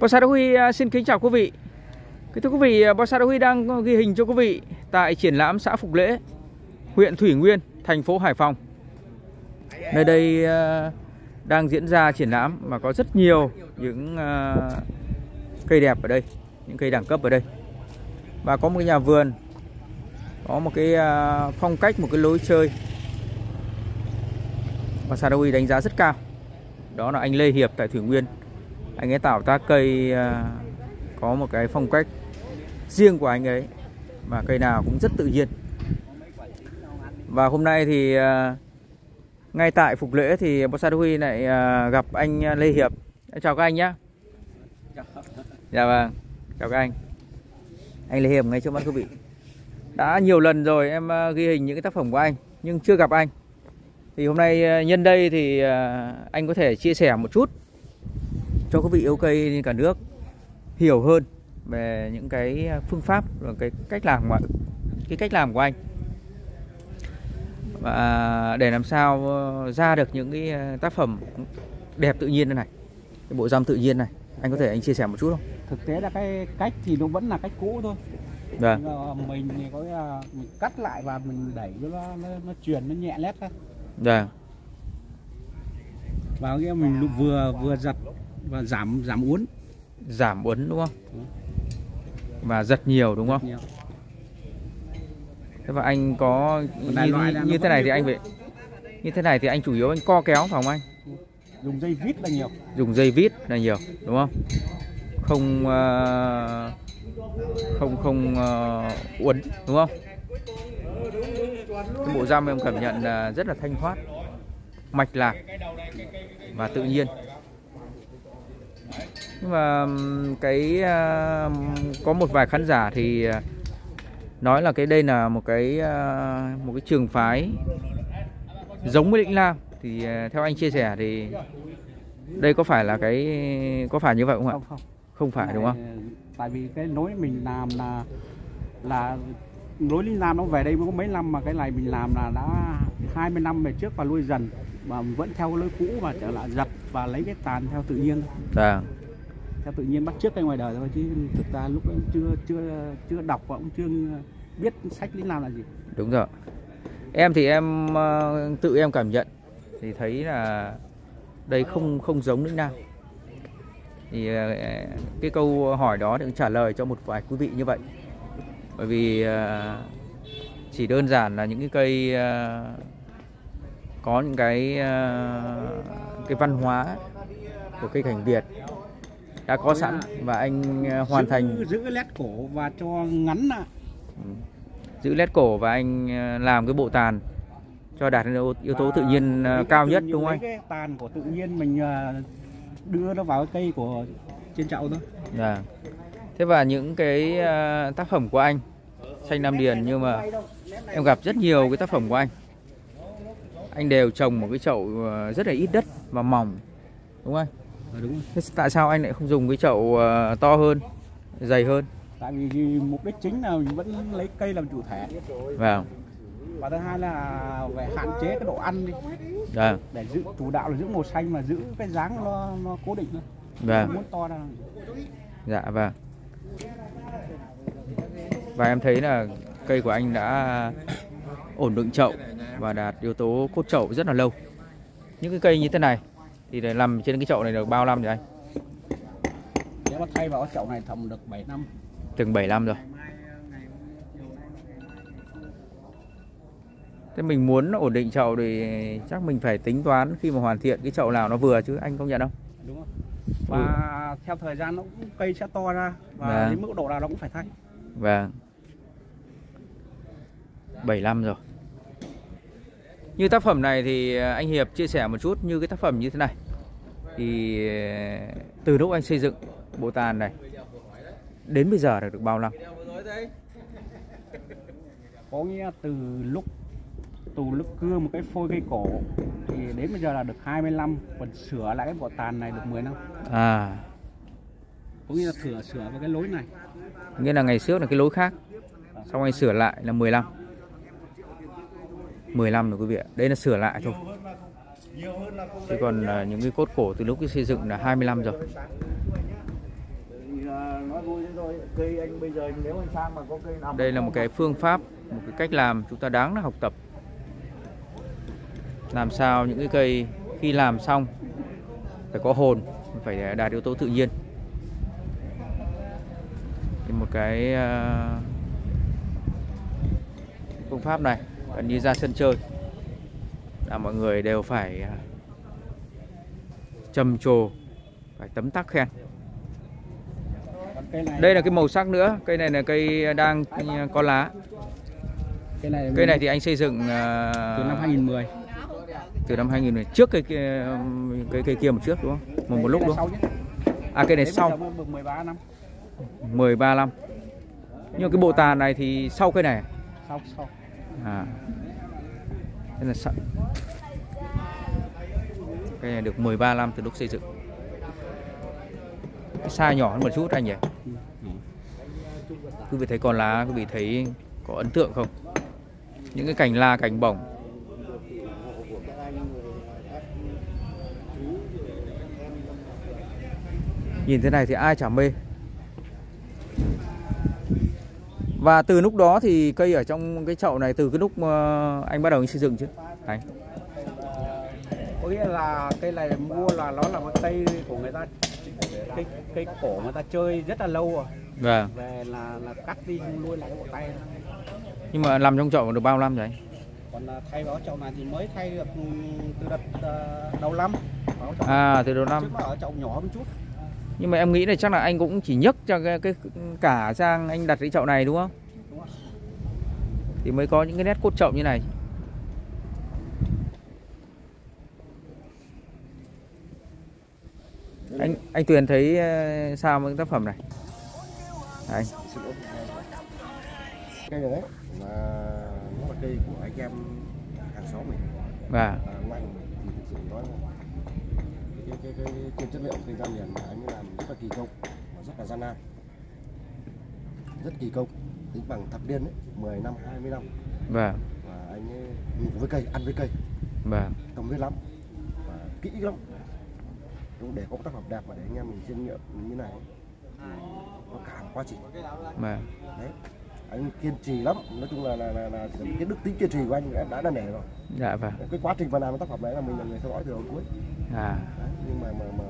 Bonsai Huy à, xin kính chào quý vị. Kính thưa quý vị, à, Bonsai Huy đang ghi hình cho quý vị tại triển lãm xã Phục Lễ, huyện Thủy Nguyên, thành phố Hải Phòng. Nơi đây à, đang diễn ra triển lãm mà có rất nhiều những à, cây đẹp ở đây, những cây đẳng cấp ở đây. Và có một cái nhà vườn, có một cái phong cách, một cái lối chơi mà Huy đánh giá rất cao. Đó là anh Lê Hiệp tại Thủy Nguyên anh ấy tạo tác cây à, có một cái phong cách riêng của anh ấy mà cây nào cũng rất tự nhiên. Và hôm nay thì à, ngay tại phục lễ thì bonsai huy lại à, gặp anh Lê Hiệp. Chào các anh nhé dạ vâng chào các anh. Anh Lê Hiệp ngay trước mắt quý vị. Đã nhiều lần rồi em ghi hình những cái tác phẩm của anh nhưng chưa gặp anh. Thì hôm nay nhân đây thì anh có thể chia sẻ một chút cho quý vị yêu cây cả nước hiểu hơn về những cái phương pháp và cái cách làm của cái cách làm của anh. Và để làm sao ra được những cái tác phẩm đẹp tự nhiên này cái bộ răm tự nhiên này anh có thể anh chia sẻ một chút không? Thực tế là cái cách thì nó vẫn là cách cũ thôi. Vâng. mình thì có mình cắt lại và mình đẩy nó nó, nó truyền nó nhẹ lét ra vâng. Vào cái mình vừa vừa giật và giảm giảm uốn. Giảm uốn đúng không? Và giật nhiều đúng không? Nhiều. thế và anh có như, như, thế này thì anh phải như thế này thì anh chủ yếu anh co kéo phải không anh? Dùng dây vít là nhiều. Dùng dây vít là nhiều đúng không? Không uh, không không uh, uốn đúng không? Cái bộ răm em cảm nhận là rất là thanh thoát mạch lạc và tự nhiên nhưng mà cái uh, có một vài khán giả thì uh, nói là cái đây là một cái uh, một cái trường phái giống với lĩnh lam. Thì theo anh chia sẻ thì đây có phải là cái có phải như vậy không ạ? Không không. Không phải đúng không? Tại vì cái nối mình làm là là nối linh lam nó về đây có mấy năm mà cái này mình làm là đã 20 năm về trước và nuôi dần mà vẫn theo lối cũ và trở lại giật và lấy cái tàn theo tự nhiên. Dạ theo tự nhiên bắt trước cái ngoài đời thôi, chứ thực ra lúc em chưa chưa chưa đọc và cũng chưa biết sách đến nam là gì. Đúng rồi. Em thì em ờ, tự em cảm nhận thì thấy là đây không không giống lĩnh nam. Thì ờ, cái câu hỏi đó thì cũng trả lời cho một vài quý vị như vậy. Bởi vì ờ, chỉ đơn giản là những cái cây có những cái cái văn hóa của cây cảnh Việt đã có sẵn và anh ờ, hoàn giữ, thành giữ led cổ và cho ngắn lại ừ. giữ led cổ và anh ờ, làm cái bộ tàn cho đạt yếu, yếu tố tự nhiên ờ, cao nhất đúng không anh? Tàn của tự nhiên mình đưa nó vào cái cây của trên chậu thôi. Dạ. Thế và những cái tác phẩm của anh xanh Nam Điền nhưng mà em gặp rất nhiều cái tác phẩm của anh. Anh đều trồng một cái chậu rất là ít đất và mỏng đúng không anh? À, đúng rồi. Thế tại sao anh lại không dùng cái chậu uh, to hơn, dày hơn? Tại vì mục đích chính là mình vẫn lấy cây làm chủ thể. Vâng. Và thứ hai là phải hạn chế cái độ ăn đi. Vâng. Để giữ chủ đạo là giữ màu xanh mà giữ cái dáng nó nó cố định thôi. Vâng. Muốn to ra. Dạ vâng. Và em thấy là cây của anh đã ổn định chậu và đạt yếu tố cốt chậu rất là lâu. Những cái cây như thế này thì để làm trên cái chậu này được bao năm rồi anh? Nếu mà thay vào cái chậu này thầm được 7 năm. Từng 7 năm rồi. Thế mình muốn ổn định chậu thì chắc mình phải tính toán khi mà hoàn thiện cái chậu nào nó vừa chứ anh công nhận không? Đúng không? Và ừ. theo thời gian nó cũng cây sẽ to ra và vâng. đến mức độ nào nó cũng phải thay. Vâng. 7 năm rồi. Như tác phẩm này thì anh Hiệp chia sẻ một chút như cái tác phẩm như thế này. Thì à, từ lúc anh xây dựng bộ tàn này đến bây giờ được bao năm? Có nghĩa từ lúc từ lúc cưa một cái phôi cây cổ thì đến bây giờ là được 25 còn sửa lại cái bộ tàn này được 10 năm. À. Có nghĩa là sửa sửa vào cái lối này. Nghĩa là ngày trước là cái lối khác. Xong anh sửa lại là 15. 15 rồi quý vị ạ. Đây là sửa lại thôi. Chứ còn uh, những cái cốt cổ từ lúc cái xây dựng là 25 rồi. đây là một cái phương pháp một cái cách làm chúng ta đáng là học tập. Làm sao những cái cây khi làm xong phải có hồn phải đạt yếu tố tự nhiên. Thì một cái à, phương pháp này gần như ra sân chơi là mọi người đều phải ờ, trầm trồ phải tấm tắc khen. Đây là cái màu sắc nữa. Cây này là cây đang có lá. Cây này cây này thì anh xây dựng ờ, từ năm 2010. từ năm 2000 này trước cây kia cây cây kia một trước đúng không? Một một lúc đúng không? À cây này sau bây giờ 13 năm. 13 năm. Nhưng cái bộ tàn này thì sau cây này Sau sau. à đây là sẵn. Cái này được 13 năm từ lúc xây dựng. Cái size nhỏ hơn một chút anh nhỉ? Quý vị thấy con lá, quý vị thấy có ấn tượng không? Những cái cành la, cành bổng. Nhìn thế này thì ai chả mê. Và từ lúc đó thì cây ở trong cái chậu này từ cái lúc ờ, anh bắt đầu anh xây dựng chứ anh Có nghĩa là cây này mua là nó là một cây của người ta cây cây cổ người ta chơi rất là lâu rồi. vâng Về là là cắt đi nuôi lại bộ tay. nhưng mà làm trong chậu được bao năm rồi anh Còn là thay vào chậu này thì mới thay được ừ, từ đợt ờ, đầu năm. À từ đầu năm là ở chậu nhỏ một chút. Nhưng mà em nghĩ là chắc là anh cũng chỉ nhấc cho cái, cái cả sang anh đặt cái chậu này đúng không? Đúng thì mới có những cái nét cốt chậu như này. Anh anh Tuyền thấy ờ, sao với tác phẩm này? Đấy. cây này đấy là nó là cây của anh em hàng xóm mình. Và à, ngoại mình thì thực sự nói là cái cái cái, cái chất liệu cây gian liền là anh ấy làm rất là kỳ công và rất là gian nan. Rất kỳ công tính bằng thập niên đấy 10 năm 20 năm. Và và anh ấy ngủ với cây ăn với cây. Và tâm huyết lắm và kỹ lắm. Đúng để có tác phẩm đẹp mà để anh em mình chiêm nghiệm như này nó cả một quá trình. Và đấy. Anh kiên trì lắm. Nói chung là là, là, là cái đức tính kiên trì của anh đã đã đã nể rồi. Dạ và cái quá trình mà làm cái tác phẩm này là mình là người theo dõi từ đầu cuối. À. đấy, nhưng mà mà mà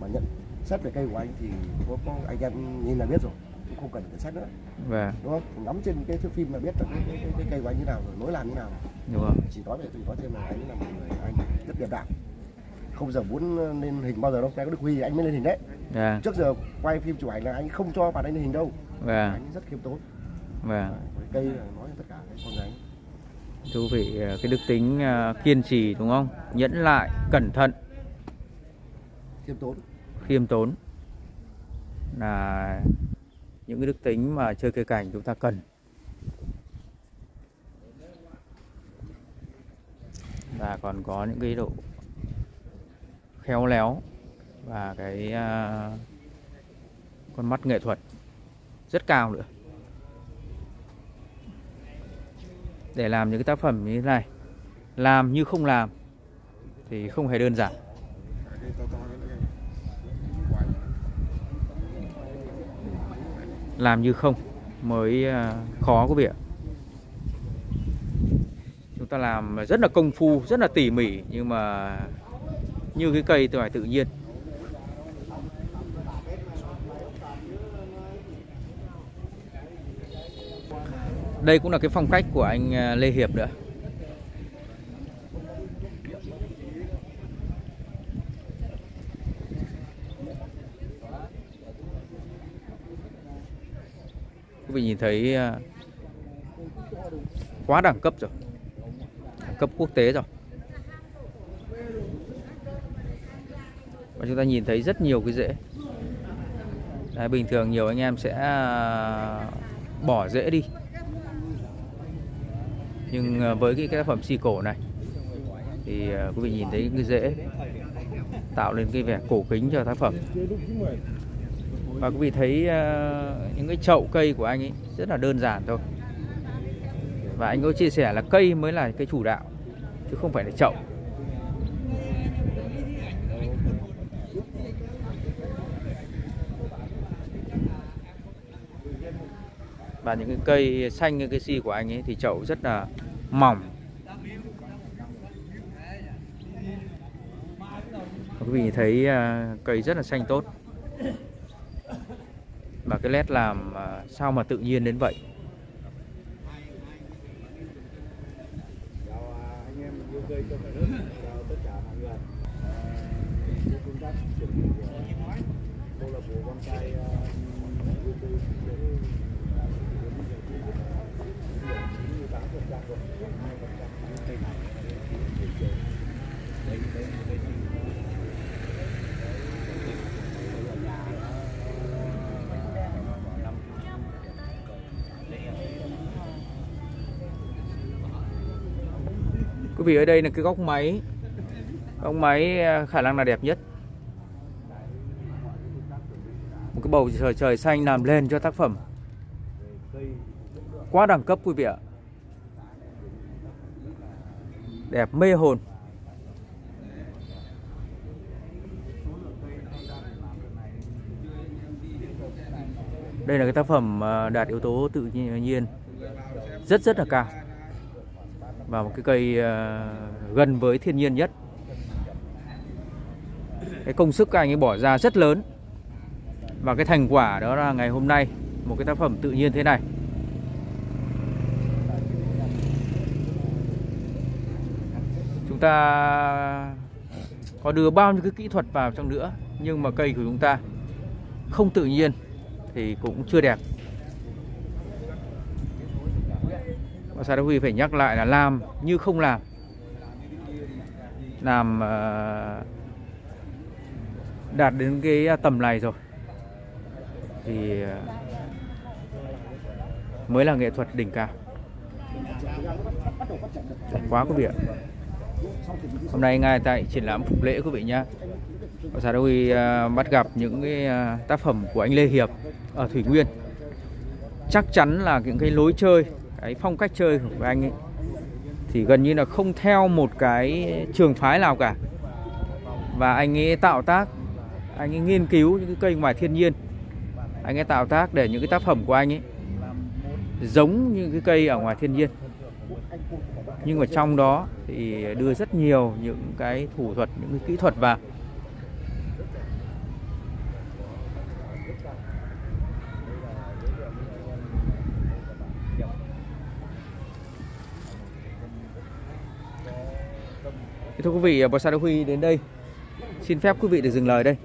mà nhận xét về cây của anh thì có, có anh em nhìn là biết rồi cũng không cần phải xét nữa. Và đúng không? Ngắm trên cái thước phim là biết là cái, cái, cái, cái cây của anh như nào rồi lối làm như nào. Đúng không chỉ nói để tôi nói thêm là anh là một người anh rất điềm đạm. Không giờ muốn lên hình bao giờ đâu nay có được huy thì anh mới lên hình đấy. Dạ. Trước giờ quay phim chụp ảnh là anh không cho bạn anh lên hình đâu. Và anh rất khiêm tốn. Đấy, cây là nói tất cả cái con gái. Thú vị cái đức tính ờ, kiên trì đúng không? Nhẫn lại cẩn thận khiêm tốn. Khiêm tốn là những cái đức tính mà chơi cây cảnh chúng ta cần. Và còn có những cái độ khéo léo và cái uh, con mắt nghệ thuật rất cao nữa. Để làm những cái tác phẩm như thế này làm như không làm thì không hề đơn giản. Làm như không, mới à, khó quý vị ạ. Chúng ta làm rất là công phu, rất là tỉ mỉ, nhưng mà như cái cây phải tự nhiên. Đây cũng là cái phong cách của anh à, Lê Hiệp nữa. Quý vị nhìn thấy à, quá đẳng cấp rồi. Đẳng cấp quốc tế rồi. Và chúng ta nhìn thấy rất nhiều cái rễ Đấy, bình thường nhiều anh em sẽ à, bỏ rễ đi. Nhưng à, với cái, tác phẩm si cổ này thì quý vị nhìn thấy cái rễ tạo nên cái vẻ cổ kính cho tác phẩm và quý vị thấy ờ, những cái chậu cây của anh ấy rất là đơn giản thôi. Và anh có chia sẻ là cây mới là cái chủ đạo, chứ không phải là chậu. Và những cái cây xanh như cái si của anh ấy thì chậu rất là mỏng. Quý vị thấy ờ, cây rất là xanh tốt và cái led làm à, sao mà tự nhiên đến vậy? Chào là anh con trai quý vị ở đây là cái góc máy. Góc máy à, khả năng là đẹp nhất. Một cái bầu trời trời xanh làm lên cho tác phẩm. Quá đẳng cấp quý vị ạ. Đẹp mê hồn. Đây là cái tác phẩm à, đạt yếu tố tự nhiên. Rất rất là cao và một cái cây ờ, gần với thiên nhiên nhất. Cái công sức các anh ấy bỏ ra rất lớn. Và cái thành quả đó là ngày hôm nay, một cái tác phẩm tự nhiên thế này. Chúng ta có đưa bao nhiêu cái kỹ thuật vào trong nữa, nhưng mà cây của chúng ta không tự nhiên thì cũng chưa đẹp. Và Sa Đéc Huy phải nhắc lại là làm như không làm. Làm uh, đạt đến cái ờ, tầm này rồi. Thì uh, mới là nghệ thuật đỉnh cao. Đẹp quá quý vị ạ. Hôm nay ngay tại triển lãm phục lễ quý vị nhá. Và Sa Đéc Huy uh, bắt gặp những cái uh, tác phẩm của anh Lê Hiệp ở Thủy Nguyên. Chắc chắn là những cái lối chơi cái phong cách chơi của anh ấy, thì gần như là không theo một cái trường phái nào cả. Và anh ấy tạo tác, anh ấy nghiên cứu những cái cây ngoài thiên nhiên. Anh ấy tạo tác để những cái tác phẩm của anh ấy giống như cái cây ở ngoài thiên nhiên. Nhưng mà trong đó thì đưa rất nhiều những cái thủ thuật, những cái kỹ thuật vào. Thưa quý vị, à, Bò Sa Đỗ Huy đến đây. Xin phép quý vị được dừng lời đây.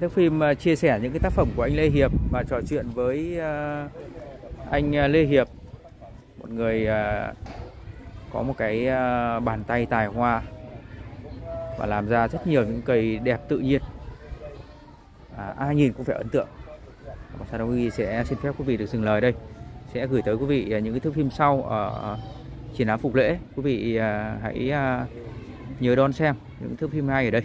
Thước phim à, chia sẻ những cái tác phẩm của anh Lê Hiệp Và trò chuyện với à, anh Lê Hiệp. Một người có một cái bàn tay tài hoa Và làm ra rất nhiều những cây đẹp tự nhiên. À, Ai nhìn cũng phải ấn tượng. Bò Sa Đỗ Huy sẽ xin phép quý vị được dừng lời đây. Sẽ gửi tới quý vị những cái thước phim sau ở triển lãm phục lễ. Quý vị hãy nhớ đón xem những thước phim hay ở đây.